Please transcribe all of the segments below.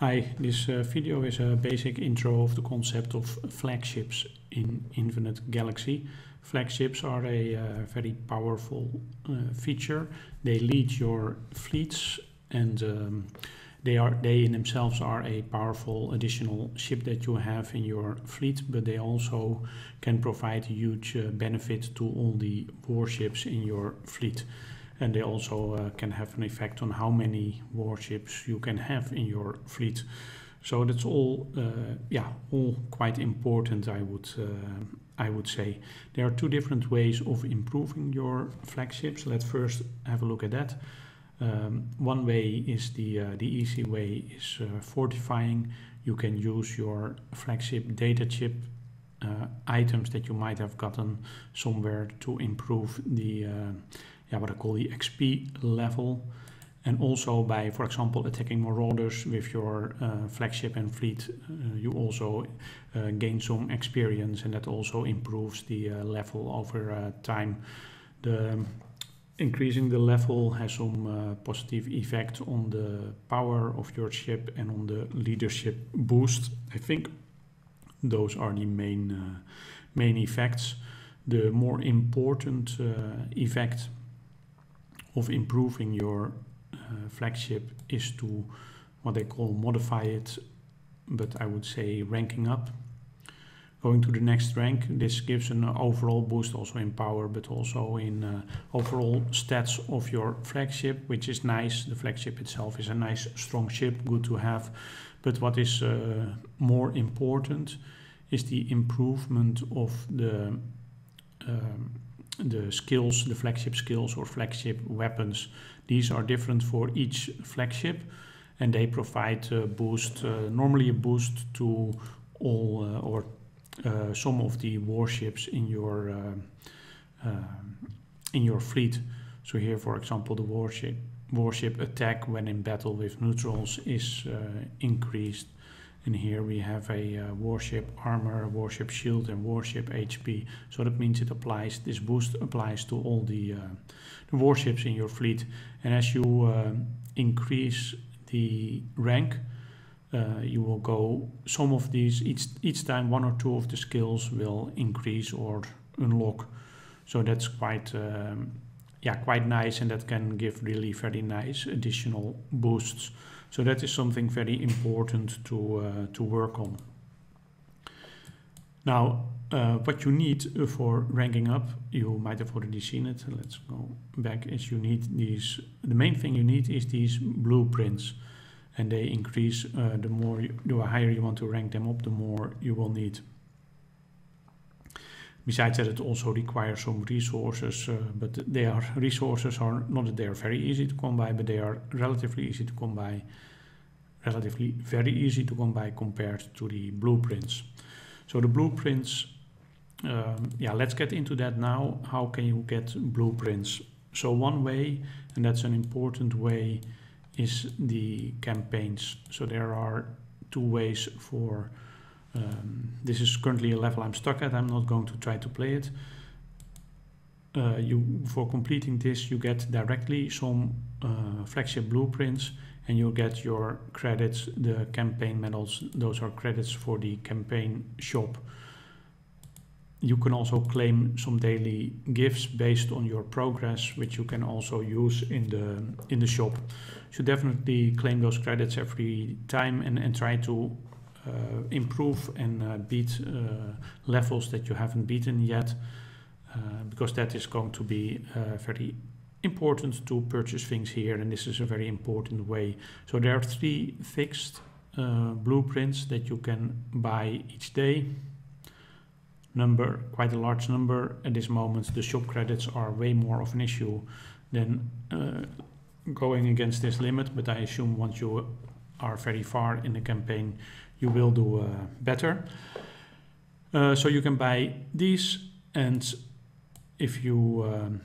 Hi, this uh, video is a basic intro of the concept of flagships in Infinite Galaxy. Flagships are a uh, very powerful uh, feature. They lead your fleets and um, they are they in themselves are a powerful additional ship that you have in your fleet, but they also can provide huge uh, benefit to all the warships in your fleet and they also uh, can have an effect on how many warships you can have in your fleet. So that's all, uh, yeah, all quite important. I would, uh, I would say there are two different ways of improving your flagships. Let's first have a look at that. Um, one way is the uh, the easy way is uh, fortifying. You can use your flagship data chip uh, items that you might have gotten somewhere to improve the yeah, what I call the XP level. And also by, for example, attacking marauders with your uh, flagship and fleet, uh, you also uh, gain some experience and that also improves the uh, level over uh, time. The um, increasing the level has some uh, positive effect on the power of your ship and on the leadership boost. I think those are the main main effects. The more important effect of improving your uh, flagship is to what they call modify it, but I would say ranking up. Going to the next rank, this gives an overall boost also in power, but also in uh, overall stats of your flagship, which is nice. The flagship itself is a nice, strong ship, good to have. But what is uh, more important is the improvement of the um, the skills, the flagship skills or flagship weapons, these are different for each flagship and they provide a boost, uh, normally a boost to all uh, or uh, some of the warships in your uh, uh, in your fleet. So here, for example, the warship warship attack when in battle with neutrals is uh, increased and here we have a uh, warship armor, warship shield, and warship HP. So that means it applies, this boost applies to all the, uh, the warships in your fleet. And as you uh, increase the rank, uh, you will go, some of these, each, each time one or two of the skills will increase or unlock. So that's quite, um, yeah, quite nice and that can give really very nice additional boosts. So that is something very important to, uh, to work on. Now, uh, what you need for ranking up, you might have already seen it. Let's go back. Is you need these. The main thing you need is these blueprints, and they increase. Uh, the more, you, the higher you want to rank them up, the more you will need. Besides that, it also requires some resources, uh, but they are resources are not that they are very easy to come by, but they are relatively easy to come by, relatively very easy to come by compared to the blueprints. So the blueprints, um, yeah, let's get into that now. How can you get blueprints? So one way, and that's an important way, is the campaigns. So there are two ways for um, this is currently a level I'm stuck at. I'm not going to try to play it. Uh, you For completing this, you get directly some uh, flagship blueprints and you get your credits, the campaign medals. Those are credits for the campaign shop. You can also claim some daily gifts based on your progress, which you can also use in the in the shop. You should definitely claim those credits every time and, and try to improve and uh, beat uh, levels that you haven't beaten yet because that is going to be very important to purchase things here and this is a very important way. So there are three fixed uh, blueprints that you can buy each day. Number, quite a large number. At this moment the shop credits are way more of an issue than uh, going against this limit but I assume once you are very far in the campaign you will do uh, better. Uh, so you can buy these and if you um,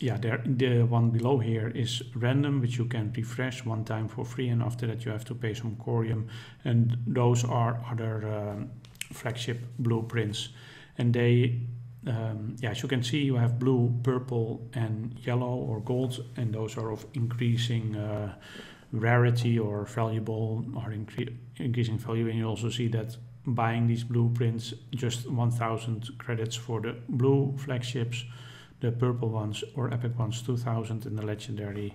yeah there the one below here is random which you can refresh one time for free and after that you have to pay some corium and those are other um, flagship blueprints and they um, yeah as you can see you have blue purple and yellow or gold and those are of increasing uh, rarity or valuable or incre- increasing value. And you also see that buying these blueprints, just 1000 credits for the blue flagships, the purple ones or epic ones 2000, and the legendary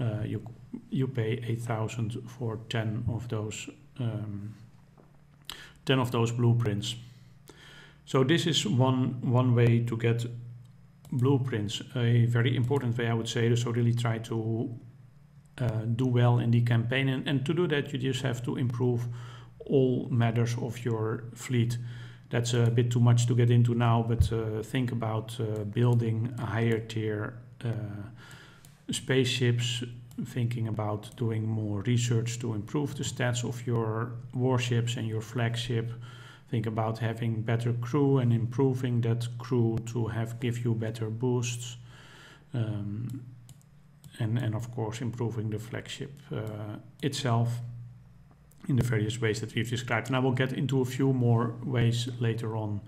uh, you you pay 8000 for 10 of those um, 10 of those blueprints. So this is one one way to get blueprints. A very important way, I would say. So really try to do well in the campaign, and, and to do that, you just have to improve all matters of your fleet. That's a bit too much to get into now, but uh, think about uh, building higher tier uh, spaceships, thinking about doing more research to improve the stats of your warships and your flagship. Think about having better crew and improving that crew to have give you better boosts. Um, and and of course improving the flagship uh, itself in the various ways that we've described and I will get into a few more ways later on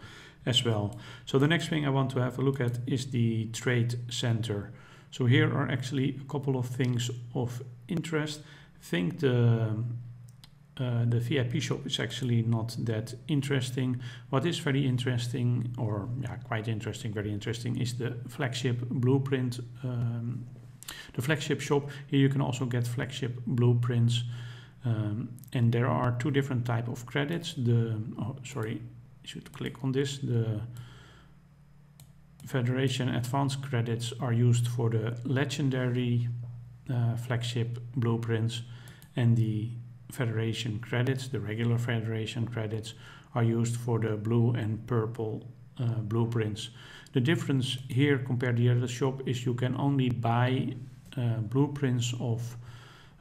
as well so the next thing I want to have a look at is the trade center so here are actually a couple of things of interest I think the uh, the VIP shop is actually not that interesting. What is very interesting, or yeah, quite interesting, very interesting, is the flagship blueprint. Um, the flagship shop. Here you can also get flagship blueprints, um, and there are two different type of credits. The oh, sorry, I should click on this. The Federation Advanced credits are used for the legendary uh, flagship blueprints, and the Federation credits, the regular Federation credits, are used for the blue and purple uh, blueprints. The difference here compared to the other shop is you can only buy uh, blueprints of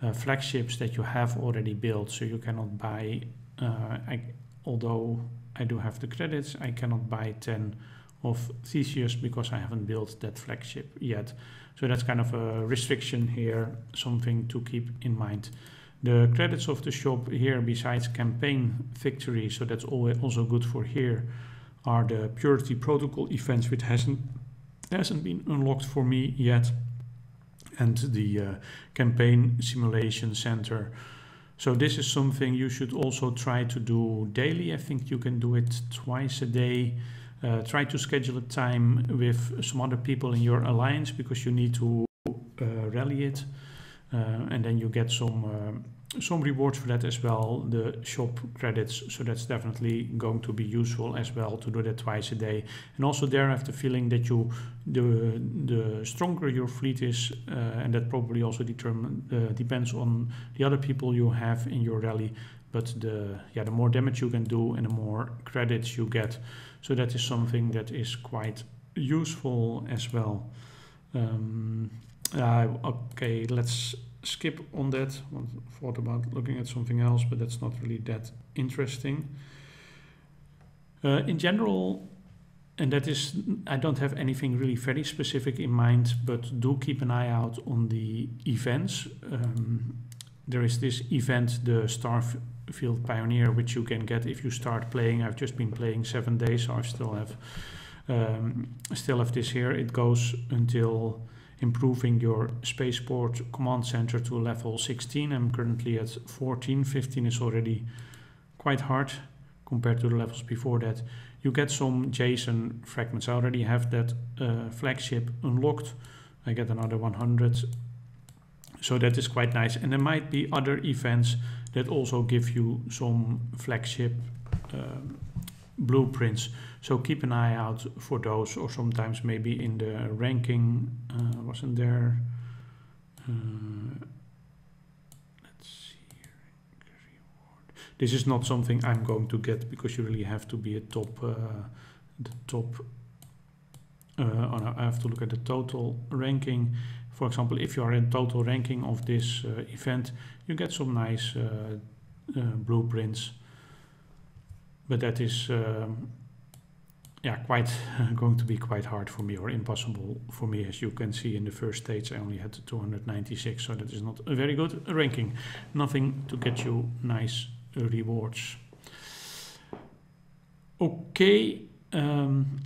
uh, flagships that you have already built. So you cannot buy, uh, I, although I do have the credits, I cannot buy 10 of Theseus because I haven't built that flagship yet. So that's kind of a restriction here, something to keep in mind. The credits of the shop here, besides campaign victory, so that's also good for here, are the Purity Protocol events, which hasn't hasn't been unlocked for me yet, and the uh, campaign simulation center. So this is something you should also try to do daily. I think you can do it twice a day. Uh, try to schedule a time with some other people in your alliance because you need to uh, rally it. Uh, and then you get some uh, some rewards for that as well, the shop credits. So that's definitely going to be useful as well to do that twice a day. And also there I have the feeling that you, the the stronger your fleet is, uh, and that probably also determine uh, depends on the other people you have in your rally. But the yeah the more damage you can do and the more credits you get. So that is something that is quite useful as well. Um, uh, okay, let's skip on that. I thought about looking at something else, but that's not really that interesting. Uh, in general, and that is, I don't have anything really very specific in mind, but do keep an eye out on the events. Um, there is this event, the Starfield Pioneer, which you can get if you start playing. I've just been playing seven days, so I still have um, still have this here. It goes until improving your spaceport command center to level 16. I'm currently at 14. 15 is already quite hard compared to the levels before that. You get some Jason fragments. I already have that uh, flagship unlocked. I get another 100. So that is quite nice. And there might be other events that also give you some flagship um, blueprints. So keep an eye out for those, or sometimes maybe in the ranking, uh, wasn't there? Uh, let's see. This is not something I'm going to get because you really have to be a top, uh, the top. Uh, oh no, I have to look at the total ranking. For example, if you are in total ranking of this uh, event, you get some nice uh, blueprints but that is um, yeah quite going to be quite hard for me or impossible for me. As you can see in the first stage I only had 296 so that is not a very good ranking. Nothing to get you nice rewards. Okay um,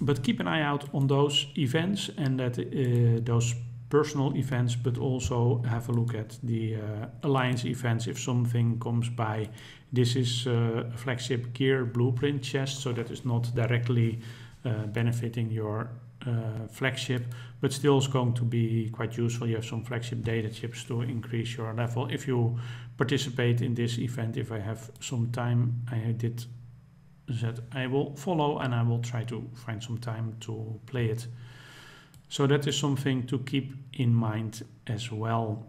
but keep an eye out on those events and that uh, those personal events, but also have a look at the uh, alliance events if something comes by. This is uh, a flagship gear blueprint chest, so that is not directly uh, benefiting your uh, flagship, but still is going to be quite useful. You have some flagship data chips to increase your level. If you participate in this event, if I have some time, I did that I will follow and I will try to find some time to play it. So that is something to keep in mind as well.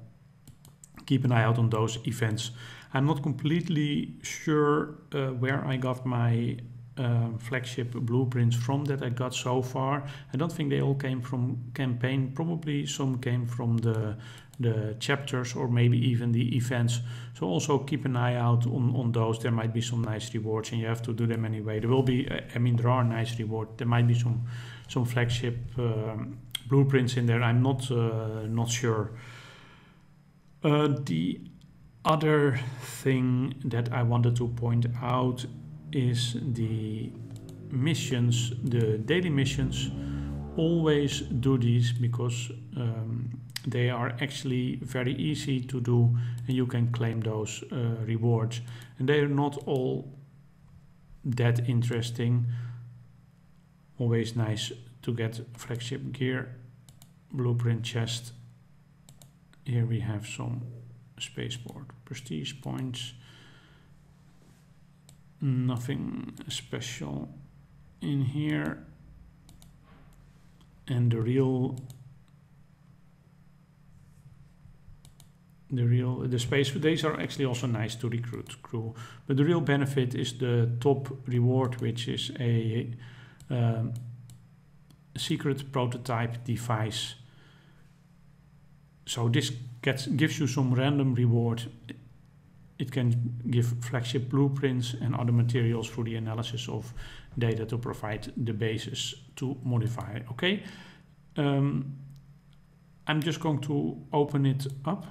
Keep an eye out on those events. I'm not completely sure uh, where I got my um, flagship blueprints from that I got so far. I don't think they all came from campaign. Probably some came from the the chapters or maybe even the events. So also keep an eye out on, on those. There might be some nice rewards and you have to do them anyway. There will be, I mean, there are nice rewards. There might be some some flagship um, blueprints in there. I'm not uh, not sure. Uh, the other thing that I wanted to point out is the missions, the daily missions. Always do these because um, they are actually very easy to do and you can claim those uh, rewards. And they are not all that interesting. Always nice to get flagship gear, blueprint chest. Here we have some spaceport prestige points. Nothing special in here. And the real the real the space these are actually also nice to recruit crew. But the real benefit is the top reward which is a um, secret prototype device so this gets gives you some random reward it can give flagship blueprints and other materials for the analysis of data to provide the basis to modify. Okay, um, I'm just going to open it up.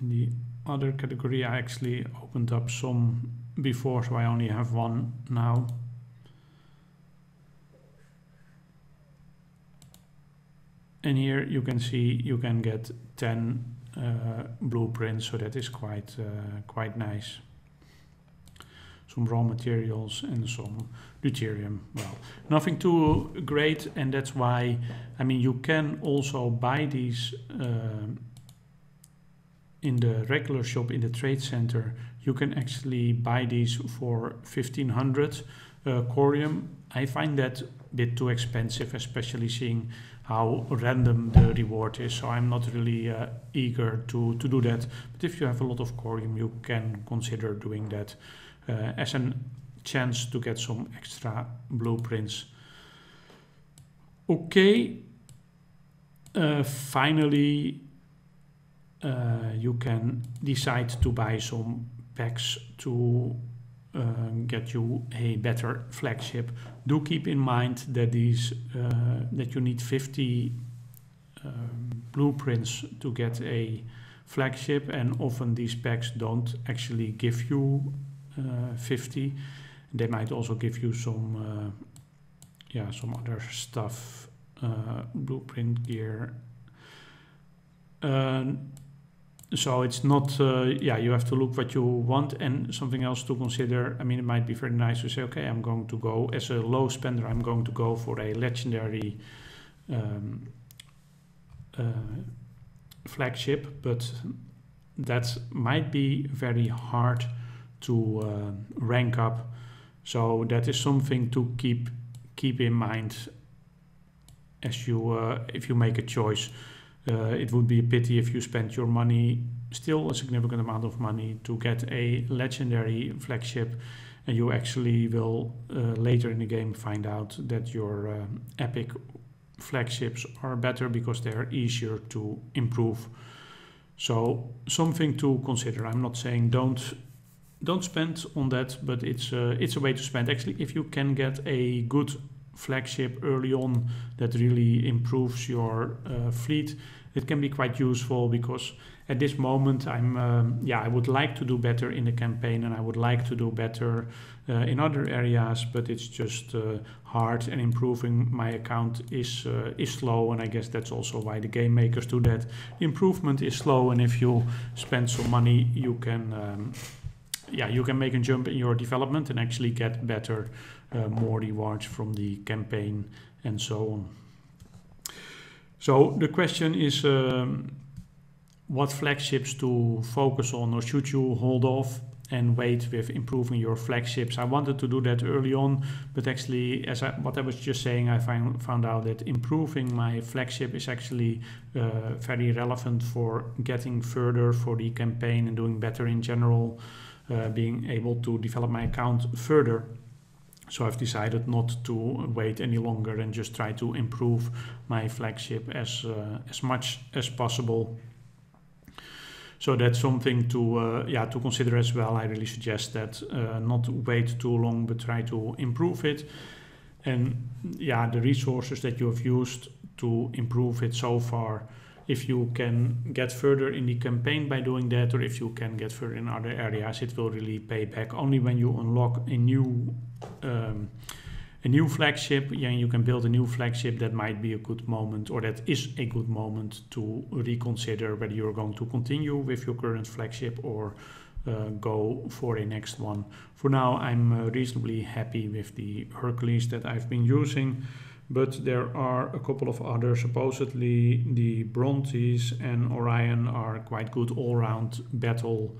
In the other category, I actually opened up some before, so I only have one now. and here you can see you can get 10 uh, blueprints so that is quite uh, quite nice some raw materials and some deuterium well nothing too great and that's why I mean you can also buy these uh, in the regular shop in the trade center you can actually buy these for 1500 uh, corium I find that a bit too expensive especially seeing how random the reward is. So I'm not really uh, eager to, to do that. But if you have a lot of corium, you can consider doing that uh, as a chance to get some extra blueprints. Okay, uh, finally, you can decide to buy some packs to uh, get you a better flagship. Do keep in mind that these uh, that you need 50 um, blueprints to get a flagship, and often these packs don't actually give you uh, 50. They might also give you some, uh, yeah, some other stuff, uh, blueprint gear. Uh, so it's not uh, yeah you have to look what you want and something else to consider. I mean it might be very nice to say okay i'm going to go. As a low spender i'm going to go for a legendary um, uh, flagship but that might be very hard to uh, rank up. So that is something to keep keep in mind as you uh, if you make a choice it would be a pity if you spent your money, still a significant amount of money, to get a legendary flagship, and you actually will uh, later in the game find out that your uh, epic flagships are better because they are easier to improve. So something to consider. I'm not saying don't don't spend on that, but it's uh, it's a way to spend. Actually, if you can get a good flagship early on that really improves your uh, fleet. It can be quite useful because at this moment I'm um, yeah I would like to do better in the campaign and I would like to do better uh, in other areas but it's just uh, hard and improving my account is uh, is slow and I guess that's also why the game makers do that. Improvement is slow and if you spend some money you can um, yeah you can make a jump in your development and actually get better more rewards from the campaign and so on so the question is um, what flagships to focus on or should you hold off and wait with improving your flagships. I wanted to do that early on, but actually, as I, what I was just saying, I find, found out that improving my flagship is actually uh, very relevant for getting further for the campaign and doing better in general, uh, being able to develop my account further. So I've decided not to wait any longer and just try to improve my flagship as uh, as much as possible so that's something to uh, yeah to consider as well. I really suggest that uh, not wait too long, but try to improve it. And yeah, the resources that you have used to improve it so far, if you can get further in the campaign by doing that, or if you can get further in other areas, it will really pay back. Only when you unlock a new um, a new flagship, yeah, you can build a new flagship, that might be a good moment, or that is a good moment to reconsider whether you're going to continue with your current flagship or uh, go for a next one. For now, I'm uh, reasonably happy with the Hercules that I've been using, but there are a couple of others. Supposedly, the Brontes and Orion are quite good all-round battle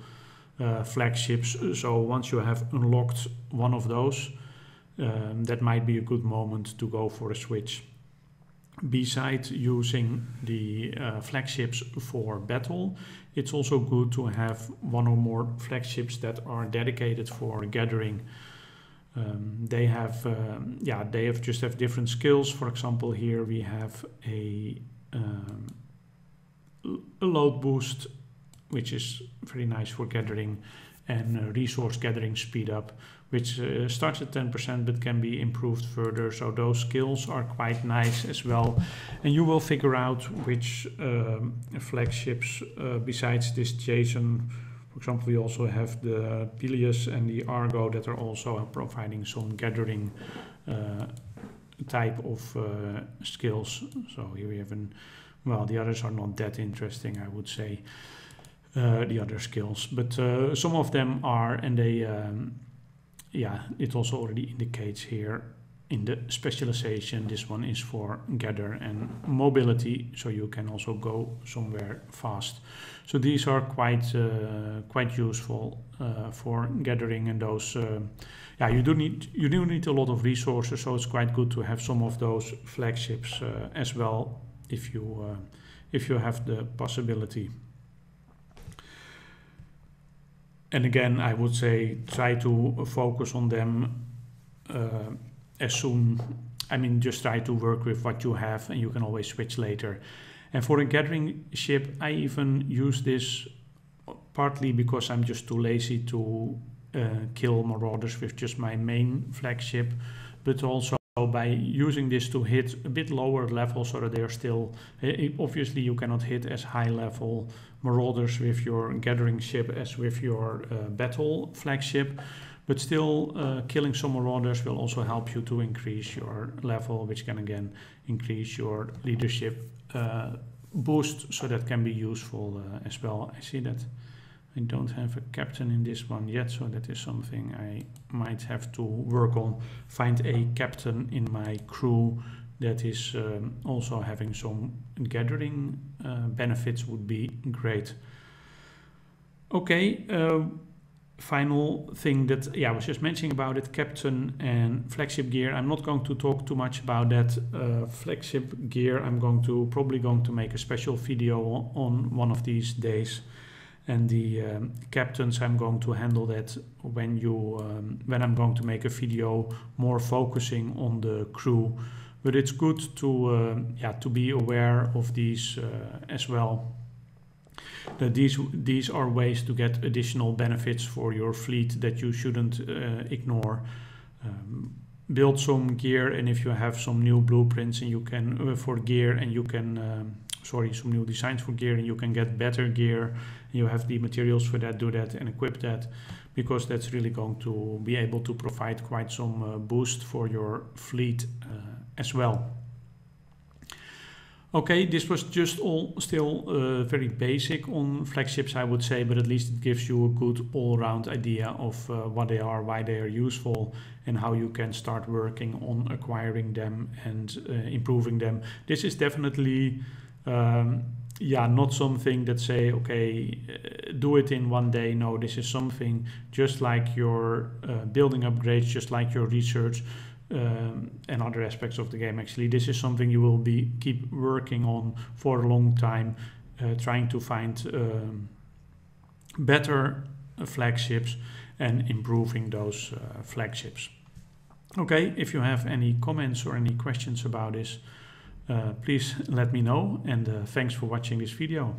uh, flagships. So once you have unlocked one of those, um, that might be a good moment to go for a switch. Besides using the uh, flagships for battle, it's also good to have one or more flagships that are dedicated for gathering. Um, they have, um, yeah, they have just have different skills. For example, here we have a, um, a load boost, which is very nice for gathering, and resource gathering speed up which uh, starts at 10% but can be improved further. So those skills are quite nice as well. And you will figure out which um, flagships uh, besides this Jason, for example, we also have the Peleus and the Argo that are also providing some gathering uh, type of uh, skills. So here we have an, well, the others are not that interesting, I would say. Uh, the other skills, but uh, some of them are, and they um, yeah, it also already indicates here in the specialization, this one is for gather and mobility, so you can also go somewhere fast. So these are quite uh, quite useful uh, for gathering and those. Uh, yeah, you do need you do need a lot of resources, so it's quite good to have some of those flagships uh, as well if you uh, if you have the possibility and again, I would say try to focus on them uh, as soon. I mean, just try to work with what you have, and you can always switch later. And for a gathering ship, I even use this partly because I'm just too lazy to uh, kill marauders with just my main flagship, but also by using this to hit a bit lower level so that they're still eh, obviously you cannot hit as high level marauders with your gathering ship as with your uh, battle flagship but still uh, killing some marauders will also help you to increase your level which can again increase your leadership uh, boost so that can be useful uh, as well I see that I don't have a captain in this one yet, so that is something I might have to work on. Find a captain in my crew that is um, also having some gathering uh, benefits would be great. Okay, uh, final thing that yeah, I was just mentioning about it, captain and flagship gear. I'm not going to talk too much about that uh, flagship gear. I'm going to probably going to make a special video on one of these days and the um, captains I'm going to handle that when you um, when I'm going to make a video more focusing on the crew but it's good to uh, yeah to be aware of these uh, as well that these these are ways to get additional benefits for your fleet that you shouldn't uh, ignore um, build some gear and if you have some new blueprints and you can uh, for gear and you can um, sorry, some new designs for gear, and you can get better gear. You have the materials for that, do that, and equip that, because that's really going to be able to provide quite some uh, boost for your fleet uh, as well. Okay, this was just all still uh, very basic on flagships, I would say, but at least it gives you a good all-round idea of uh, what they are, why they are useful, and how you can start working on acquiring them and uh, improving them. This is definitely, um, yeah, not something that say, okay, uh, do it in one day. No, this is something just like your uh, building upgrades, just like your research um, and other aspects of the game. Actually, this is something you will be keep working on for a long time, uh, trying to find um, better flagships and improving those uh, flagships. Okay, if you have any comments or any questions about this, uh, please let me know and uh, thanks for watching this video.